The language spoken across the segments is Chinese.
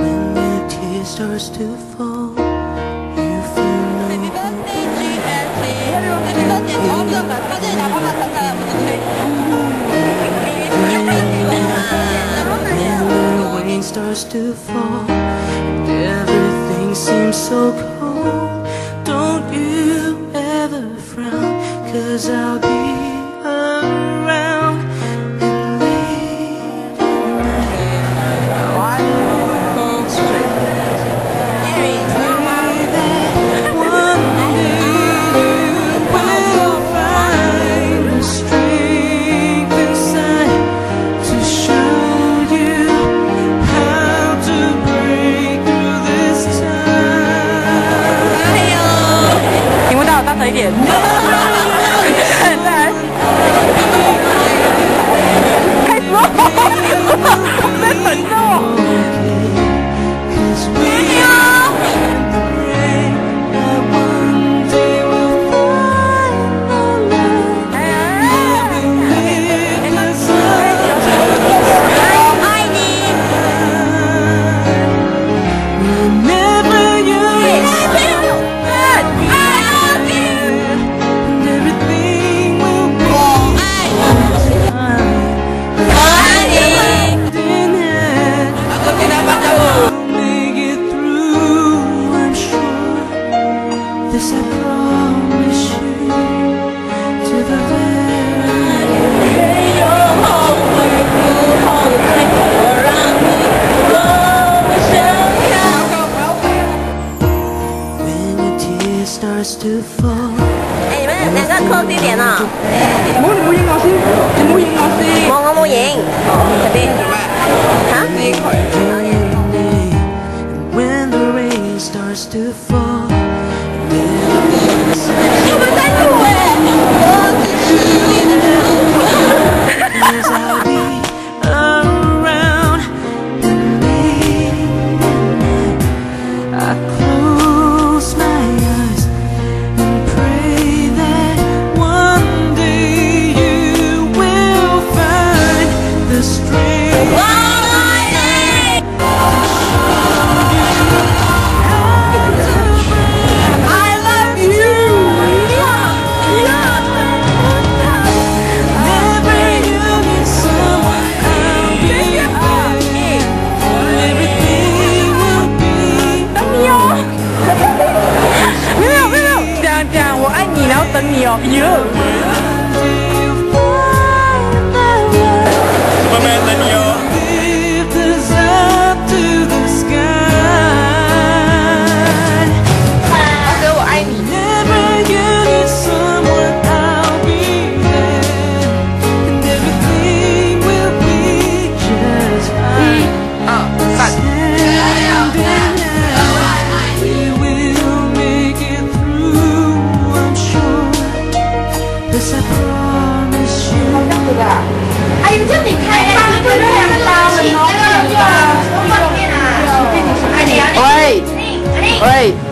When your tears starts to fall starts to fall. And everything seems so cold Don't you ever frown Cause I'll 在，开什么？在等我。哎，你们两个靠近点啊！唔好你冇影我先，你冇影我先。我我冇影，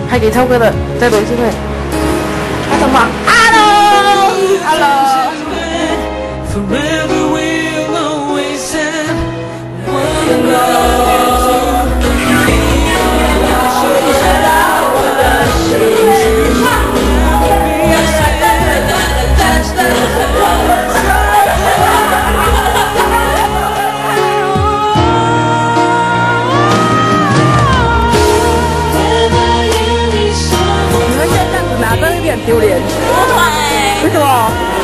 还给涛哥的再多机会，阿什么？阿罗，阿罗。不会。为什么？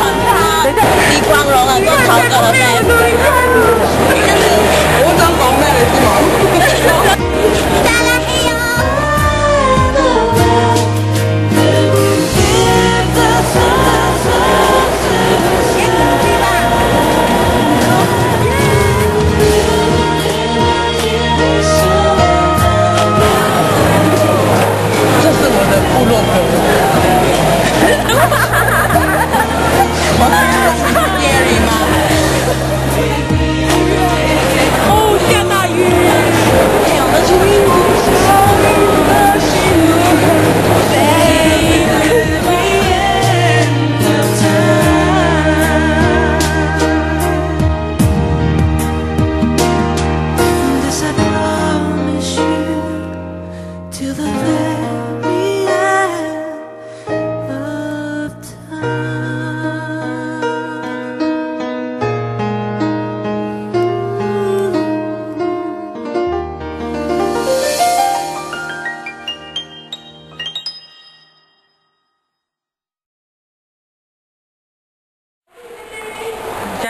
很。你光荣，做超哥的妹。我讲广妹的是吗？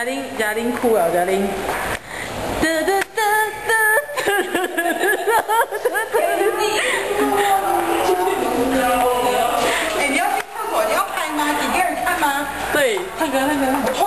玲，贾玲哭了，贾玲。哒哒哒哒，哈哈哈哈哈哈！哎，你要去厕所？你要拍吗？几个人看吗？对，唱歌，唱歌。